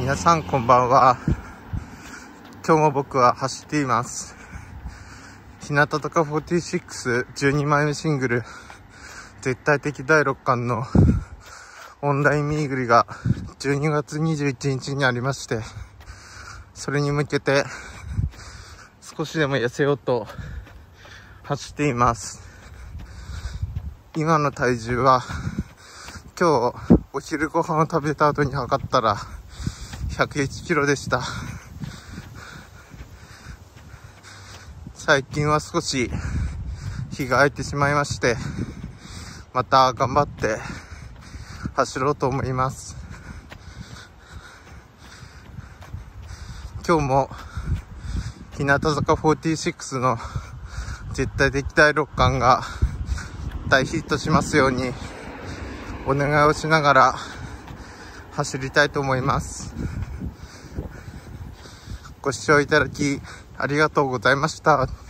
皆さんこんばんは。今日も僕は走っています。日向坂4612枚目シングル。絶対的第6巻のオンラインミーグリが12月21日にありましてそれに向けて少しでも痩せようと走っています。今の体重は今日お昼ご飯を食べた後に測ったら101キロでした。最近は少し日が空いてしまいましてまた頑張って走ろうと思います。今日も日向坂46の絶対的第6巻が大ヒットしますようにお願いをしながら走りたいと思います。ご視聴いただきありがとうございました。